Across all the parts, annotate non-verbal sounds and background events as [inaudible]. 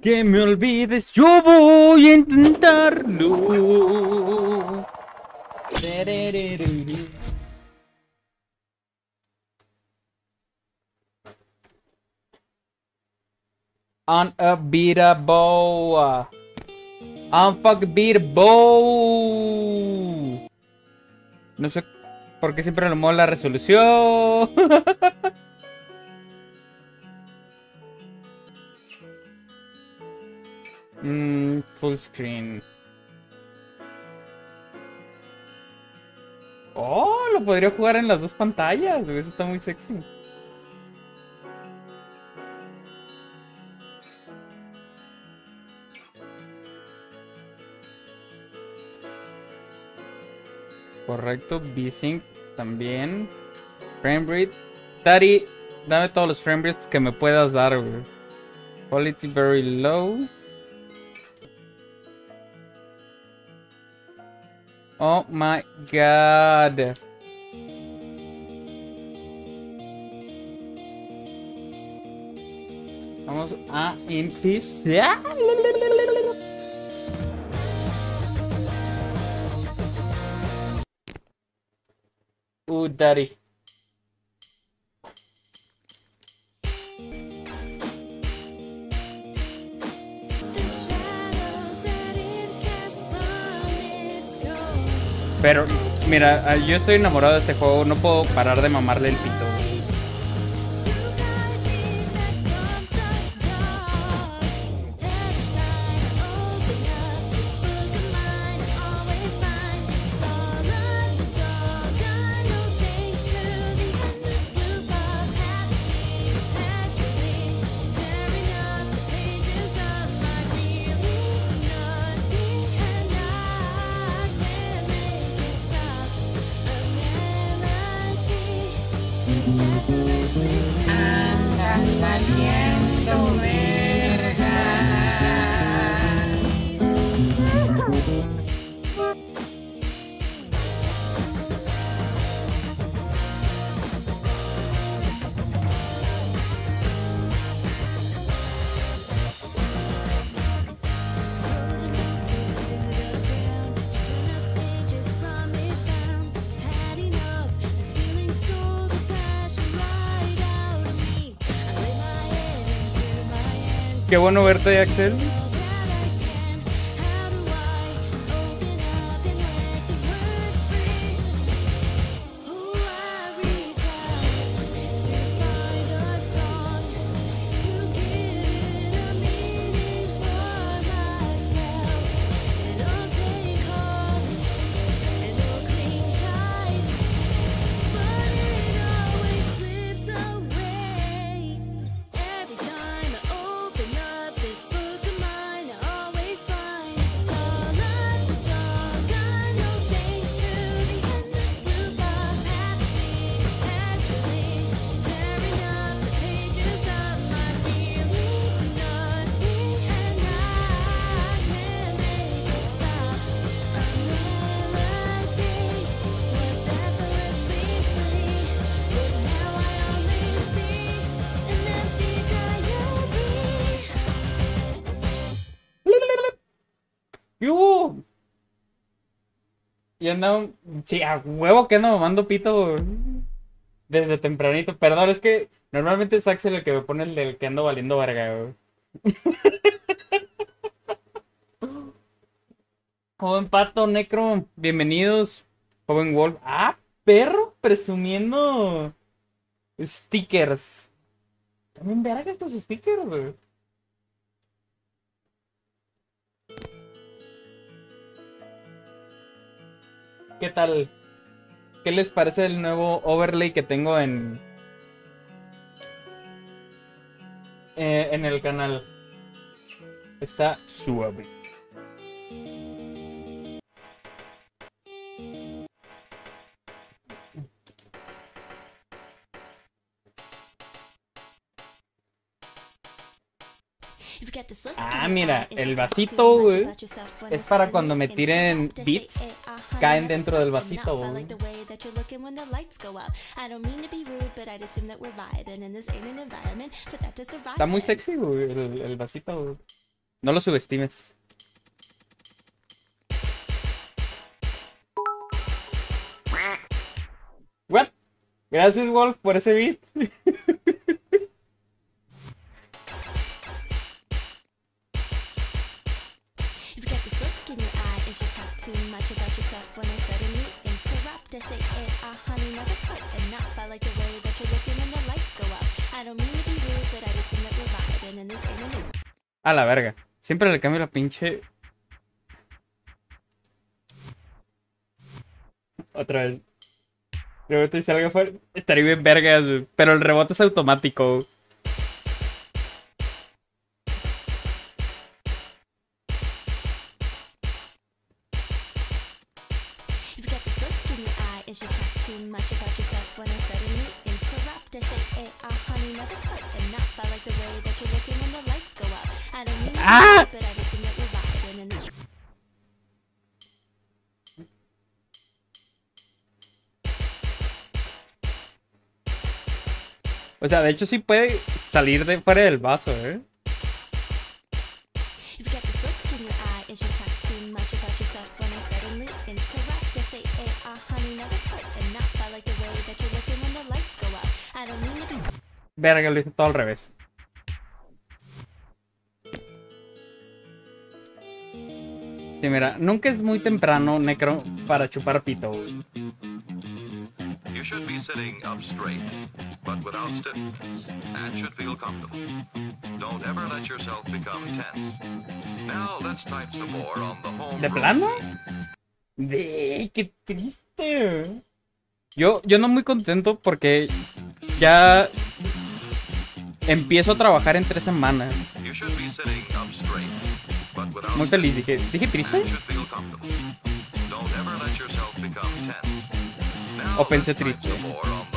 Que me olvides, yo voy a intentarlo. Unbeatable. Unfuckbeatable. No sé por qué siempre lo muevo la resolución. [laughs] Mm, full screen. Oh, lo podría jugar en las dos pantallas. Eso está muy sexy. Correcto, V-Sync también. Framerate. Daddy, dame todos los framerates que me puedas dar. Quality very low. Oh my god. Vamos a empezar. Uh, daddy. Pero, mira, ah, yo estoy enamorado de este juego, no puedo parar de mamarle el pito. Qué bueno verte, Axel. Y anda Sí, a huevo que ando mamando pito desde tempranito. Perdón, es que normalmente es Axel el que me pone el del que ando valiendo verga, güey. [laughs] Joven Pato, Necro, bienvenidos. Joven Wolf. Ah, perro, presumiendo stickers. También verga estos stickers, güey. ¿Qué tal? ¿Qué les parece el nuevo overlay que tengo en eh, en el canal? Está suave. Ah, mira, el vasito, güey, es para cuando me tiren beats caen dentro del vasito, güey. Está muy sexy, güey, el, el vasito, güey. No lo subestimes. What? Gracias, Wolf, por ese beat. Too much A la verga. Siempre le cambio la pinche. Otra vez. Rebote y salga fuera. Estaría bien vergas. Pero el rebote es automático. O sea, de hecho sí puede salir de fuera del vaso, ¿eh? To be Verga, lo hice todo al revés. Sí, mira, nunca es muy temprano, Necro, para chupar pito, güey. Should be sitting up straight, but without stiffness, and should feel comfortable. Don't ever let yourself become tense. Now let's type some more on the home. ¿De plano? De, qué triste. Yo, yo no muy contento porque ya empiezo a trabajar en tres semanas. Muy feliz, dije, dije triste. And should feel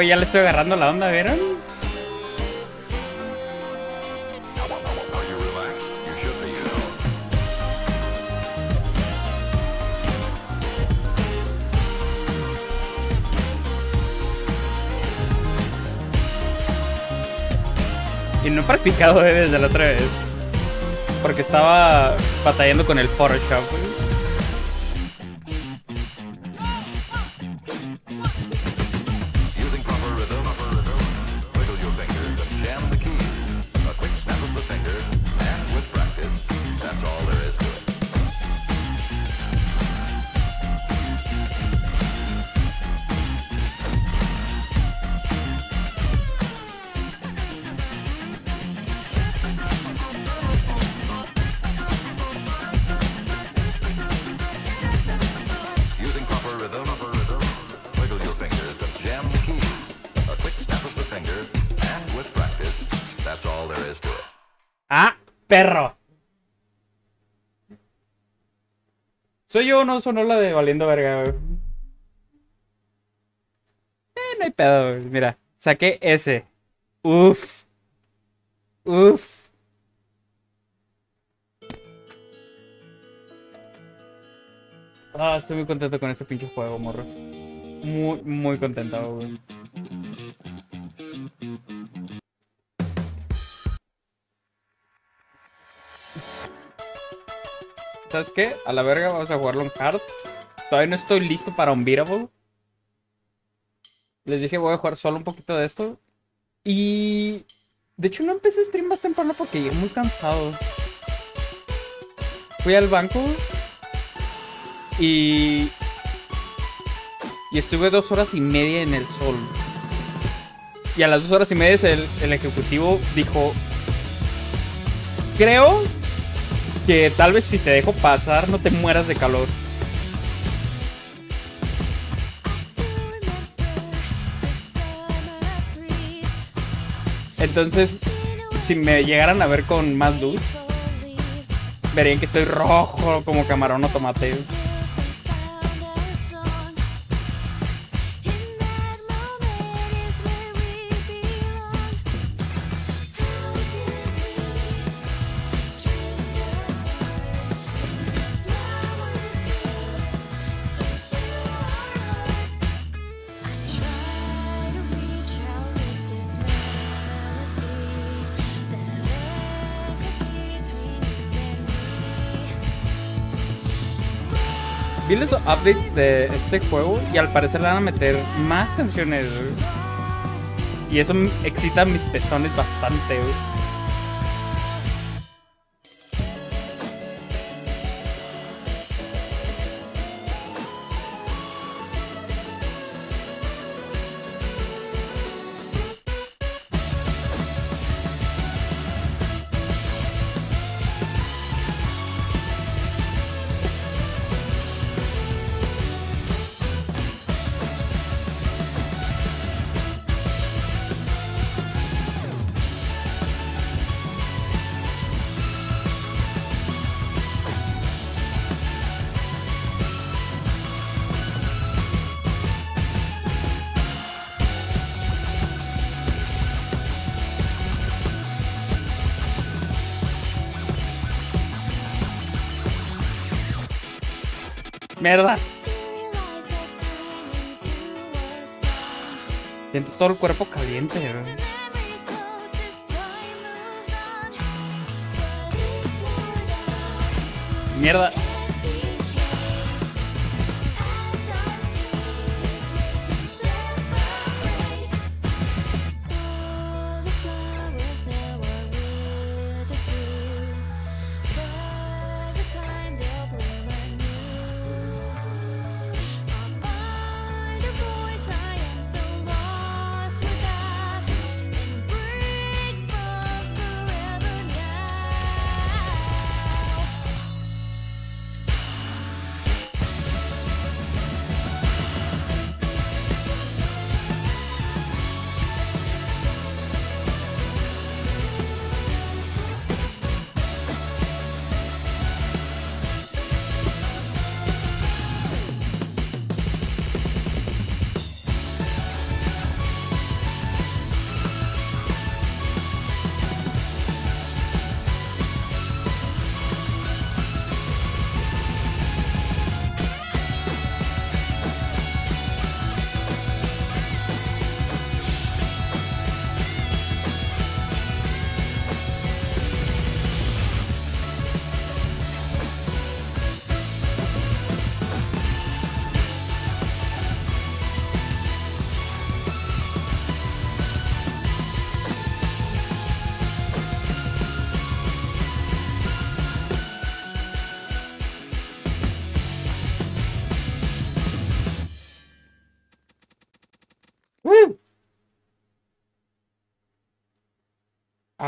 Ya le estoy agarrando la onda, ¿vieron? Y no he practicado eh, desde la otra vez. Porque estaba batallando con el Photoshop. Perro! ¿Soy yo no sonó la de valiendo verga, güey? Eh, no hay pedo, güey. Mira, saqué ese. Uf. Uf. Ah, estoy muy contento con este pinche juego, morros. Muy, muy contento, güey. ¿Sabes qué? A la verga, vamos a jugarlo en hard. Todavía no estoy listo para un beatable. Les dije, voy a jugar solo un poquito de esto. Y... De hecho, no empecé stream más temprano porque llegué muy cansado. Fui al banco. Y... Y estuve dos horas y media en el sol. Y a las dos horas y media el, el ejecutivo dijo... Creo que tal vez si te dejo pasar no te mueras de calor. Entonces, si me llegaran a ver con más luz, verían que estoy rojo como camarón o tomate. Vi los updates de este juego y al parecer van a meter más canciones. Y eso excita mis pezones bastante. Mierda. Siento todo el cuerpo caliente. güey. Mierda.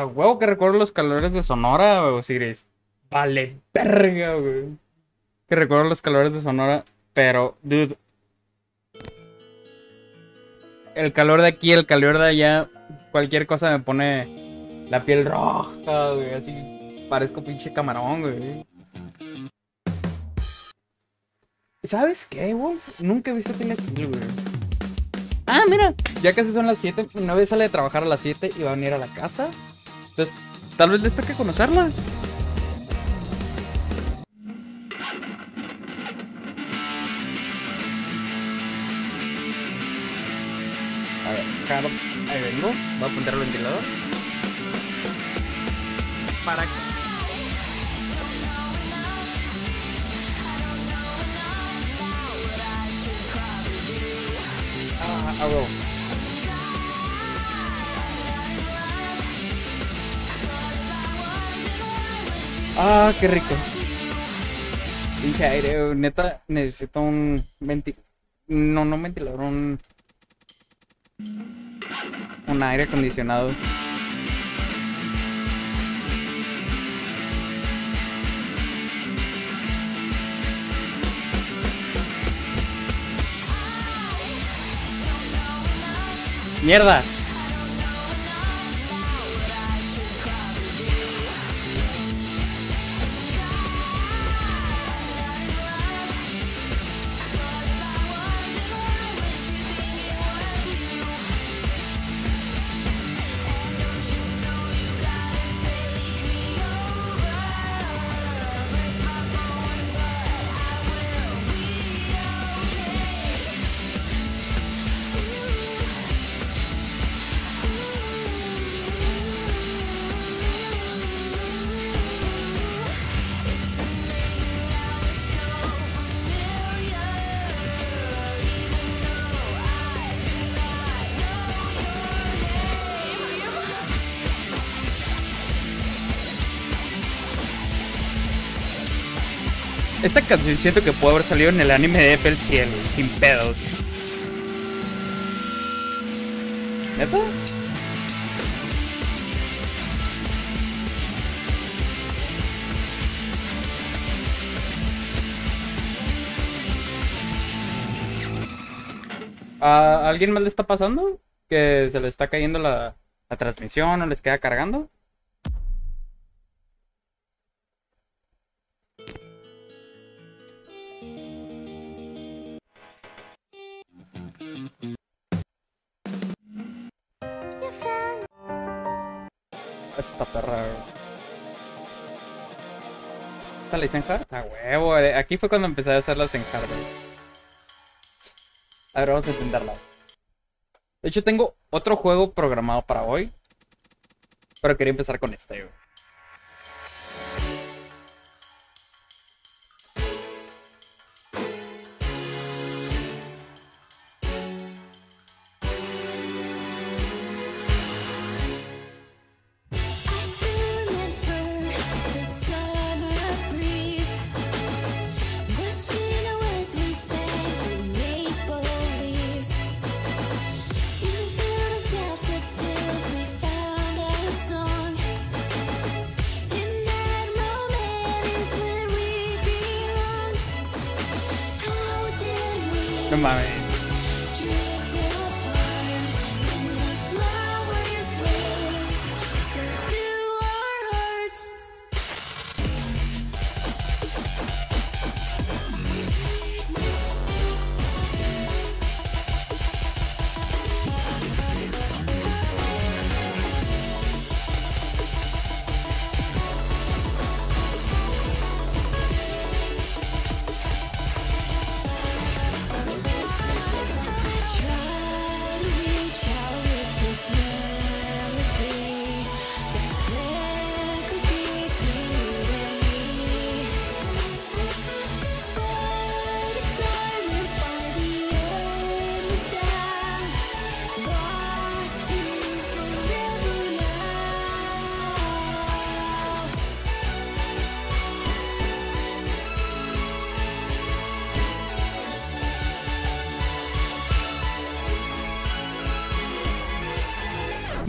A huevo que recuerdo los calores de Sonora, güey, Osiris. Vale, verga, güey. Que recuerdo los calores de Sonora, pero, dude. El calor de aquí, el calor de allá, cualquier cosa me pone la piel roja, güey. Así parezco pinche camarón, güey. ¿Sabes qué, güey? Nunca he visto Tiny Kill, güey. Ah, mira, ya casi son las 7. Una vez sale de trabajar a las 7 y va a venir a la casa. Entonces, tal vez les toque conocerlas. A ver, ahí vengo. Voy a apuntar al ventilador. Para Ah, ah, ah bueno. Ah, qué rico. Pinche aire, neta, necesito un venti... No, no un ventilador, un... Un aire acondicionado. ¡Mierda! Esta canción siento que puede haber salido en el anime de Apple Ciel, sin pedos. ¿Neta? ¿A alguien más le está pasando? ¿Que se le está cayendo la, la transmisión o les queda cargando? Esta perra. ¿Esta la hice en hard? A huevo, aquí fue cuando empecé a hacerlas en hard. güey. A ver, vamos a intentarla. De hecho, tengo otro juego programado para hoy. Pero quería empezar con este, güey. Mames.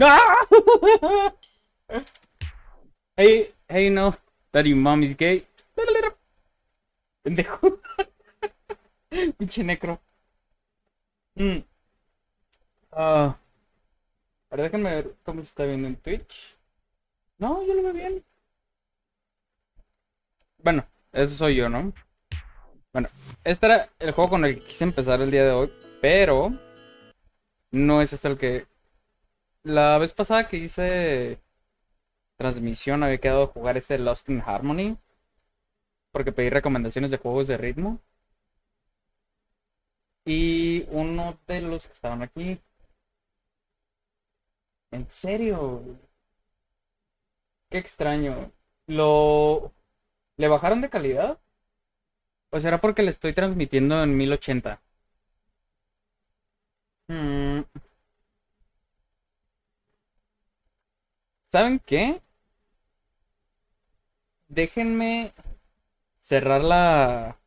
¡Ah! [laughs] hey, hey, no. That your mom gay. Pendejo. [laughs] Pinche necro. Mm. Ah. a ver, déjenme ver cómo se está viendo en Twitch. No, yo lo veo bien. Bueno, eso soy yo, ¿no? Bueno, este era el juego con el que quise empezar el día de hoy, pero no es este el que la vez pasada que hice transmisión había quedado a jugar este Lost in Harmony. Porque pedí recomendaciones de juegos de ritmo. Y uno de los que estaban aquí. En serio. Qué extraño. Lo... ¿Le bajaron de calidad? ¿O será porque le estoy transmitiendo en 1080? Mm. ¿Saben qué? Déjenme cerrar la,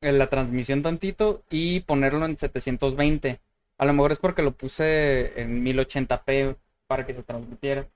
en la transmisión tantito y ponerlo en 720. A lo mejor es porque lo puse en 1080p para que se transmitiera.